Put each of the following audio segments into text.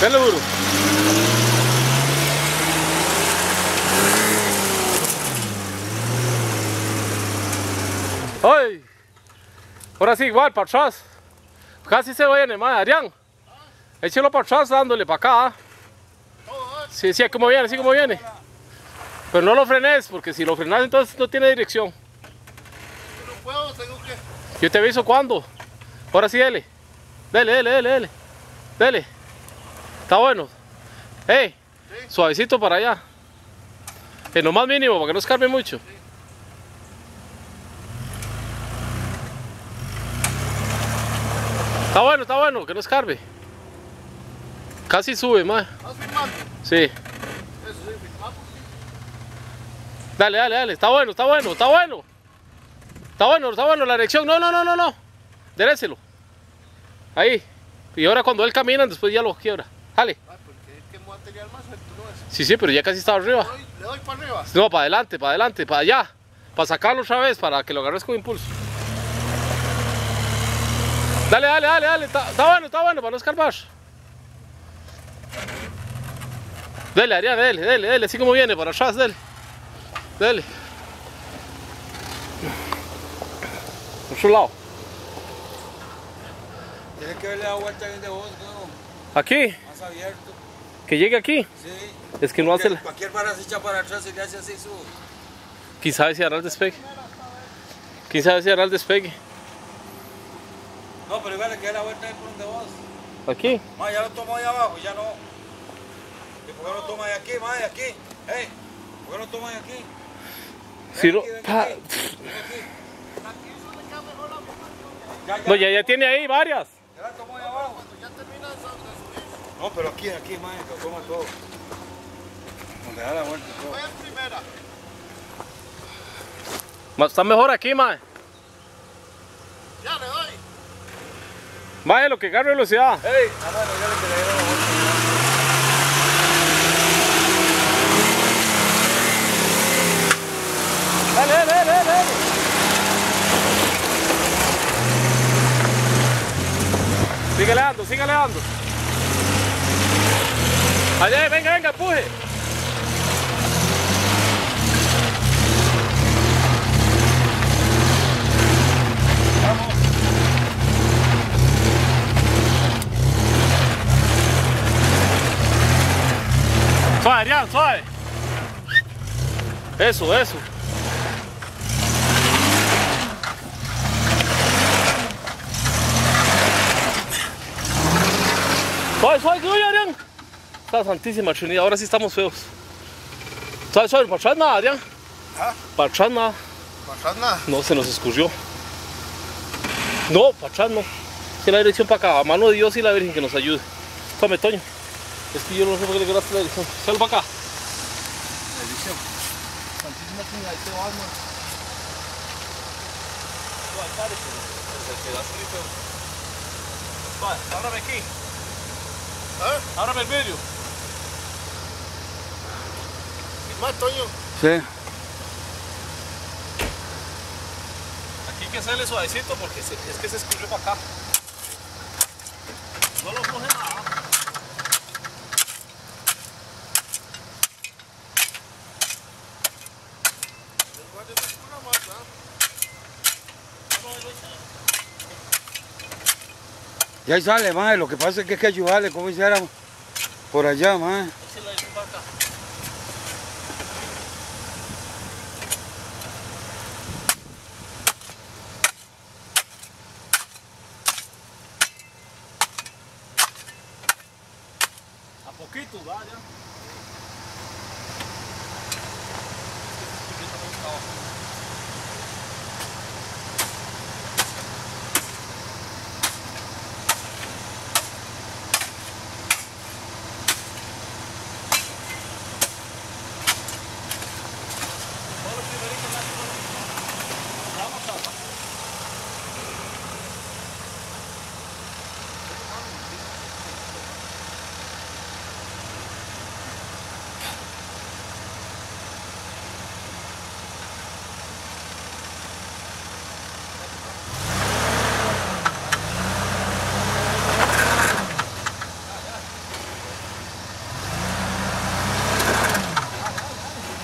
Dale duro. ¡Ay! Ahora sí, igual, para atrás. Casi se viene, madre. Adrián. Échelo para atrás dándole para acá. Sí, sí, como viene, sí, como viene. Pero no lo frenes, porque si lo frenas entonces no tiene dirección. Yo te aviso cuándo. Ahora sí, dele. Dele, dele, dele, dele. Dele. Está bueno. Hey, suavecito para allá. En lo más mínimo, para que no escarbe mucho. Está bueno, está bueno, que no escarbe. Casi sube, más. Sí. Sí. Dale, dale, dale. Está bueno, está bueno, está bueno. Está bueno, está bueno la dirección. No, no, no, no, no. Derécelo. Ahí. Y ahora cuando él camina, después ya lo quiebra. Dale. Ah, porque es que material más alto no es. Sí, sí, pero ya casi está arriba. Le doy, le doy para arriba. No, para adelante, para adelante, para allá. Para sacarlo otra vez, para que lo agarres con impulso. Dale, dale, dale, dale. Está, está bueno, está bueno, para no escarbar. Dele, Ariane, dele, dele, dele. Así como viene, para atrás, dele. Dele. Por su lado. Tienes que verle la vuelta bien de vos, ¿no? Aquí, Más abierto. que llegue aquí. Sí. Es que no hace la... Cualquier vara se echa para atrás y le hace así su. ¿Quién sabe si hará el despegue? ¿Quién sabe si hará el despegue? No, pero igual le queda la vuelta ahí por donde vos. Aquí. Ma, ya lo tomo ahí abajo, ya no. ¿Y por qué no toma de aquí, ma, de aquí? Ey, ¿por qué no toma de aquí? Si no- pa-. Ya, ya, No, ya, ya tiene ahí varias. ya la tomo ahí abajo. Cuando ya terminas de subir, No, pero aquí, aquí, ma, que toma todo. Donde da la vuelta y todo. voy en primera. Está mejor aquí, mae. Ya le doy. Mae, lo que agarre velocidad. Ey, ah, bueno, ya le que le dieron la vuelta. Dale, dale, dale, dale, dale. Síguele dando, síguele dando. Allá, venga, venga, empuje. Suave, Adrián, suave. Eso, eso. Suave, suave, que voy, Adrián. La santísima Trinidad, ahora sí estamos feos. Suave, suave, para atrás nada, Adrián. ¿Ah? Para atrás nada. Pasar nada. No, se nos escurrió. No, para atrás no. Que la dirección para acá. A mano de Dios y la Virgen que nos ayude. Tome, Toño. Es que yo no sé por qué le quedaste la dirección. Sal para acá. Bendición. Santísima Trinidad, ahí te vas, man. Ábrame aquí. ¿Ah? Ábrame el vidrio. Filma, Toño. Sí. Aquí hay que hacerle suavecito porque se- es que se escurrió para acá. No lo coge nada. Más. Y ahí sale, ma, lo que pasa es que hay que ayudarle, como hiciéramos por allá, ma.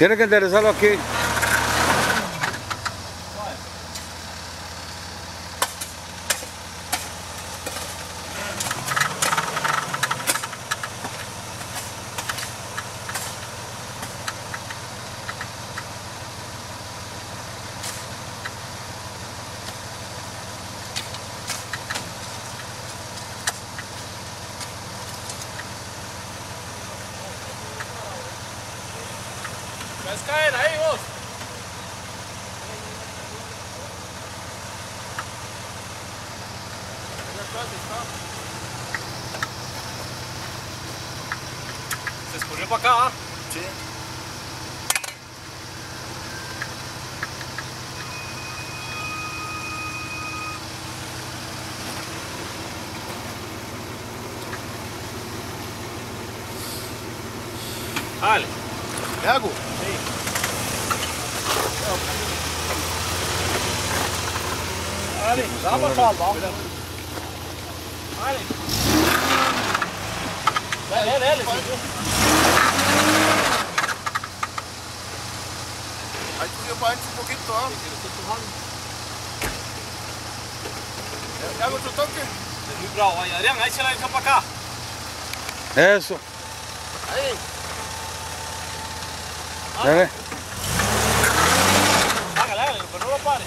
Tiene que enderezarlo aquí. Vas a caer ahí vos. Se escurrió para acá, ¿ah? Sí. Dale. ¿Qué hago? Dale, vamos a salvar. Dale. Dale, dale, dale. Ahí subió para adentro un poquito, ¿ah? ¿Qué hago otro toque? Muy bravo, vaya, Adrián, ahí se la echó para acá. Eso. Ahí. Dale. Hágale, hágale, pero no lo pare.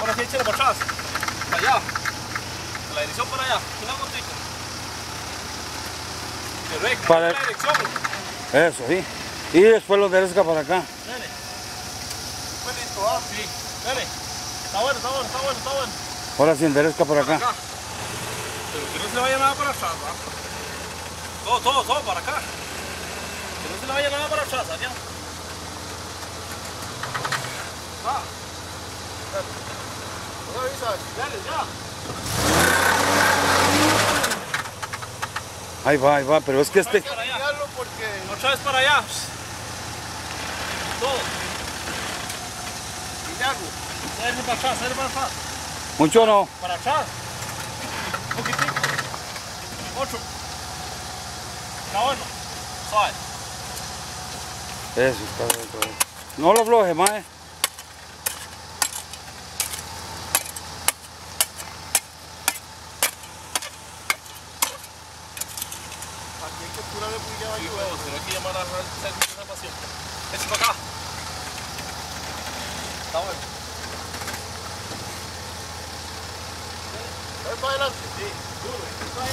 Ahora sí, échale para atrás. Para allá. La dirección para allá. Correcto. Para- La dirección. Eso, sí. Y después lo endereza para acá. Dale. Fue listo, ¿ah? Sí. Dale. Está bueno, está bueno, está bueno, está bueno. Ahora sí endereza para acá. Acá. Pero que no se vaya nada para atrás, ¿va? Todo, todo, todo para acá. Que no se le vaya nada para atrás, Adrián. Va, ¿No avisas? dale, ya. Ahí va, ahí va, pero es que este... Allá. Porque... Otra vez para allá. Todo. ¿Y qué hago? Dale para atrás, para atrás. Mucho no. Para atrás. Un poquitico. Otro. Está bueno. Suave. Eso está dentro. No lo afloje, mae. Aquí hay que curarle porque ya va a Sí, llover. huevos, pero hay que llamar a la pasión. Eche para acá. Está bueno. Ven para adelante. Sí, Mae,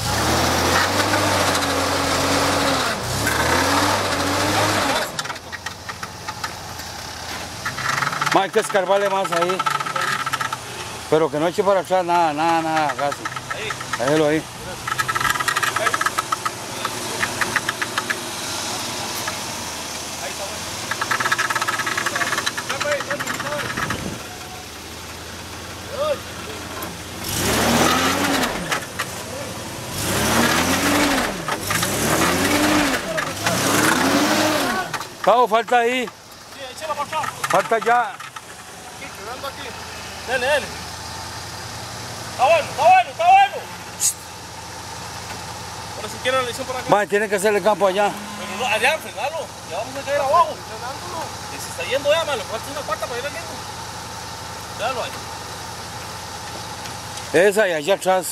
hay que escarbarle más ahí. Pero que no eche para atrás nada, nada, nada, casi. Ahí. Déjelo ahí. Cabo, falta ahí. Falta ya. Aquí. Dale. Está bueno, está bueno, está bueno. Ahora si quieren la lección para acá. Mae, tiene que hacerle campo allá. Pero no, allá, frenalo. Ya vamos a caer abajo. Frenándolo. Y se está yendo ya, man. Le falta una cuarta para ir aquí. Déjalo ahí. Esa y allá atrás.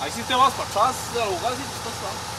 Ahí sí te vas para atrás de la lugar si te estás.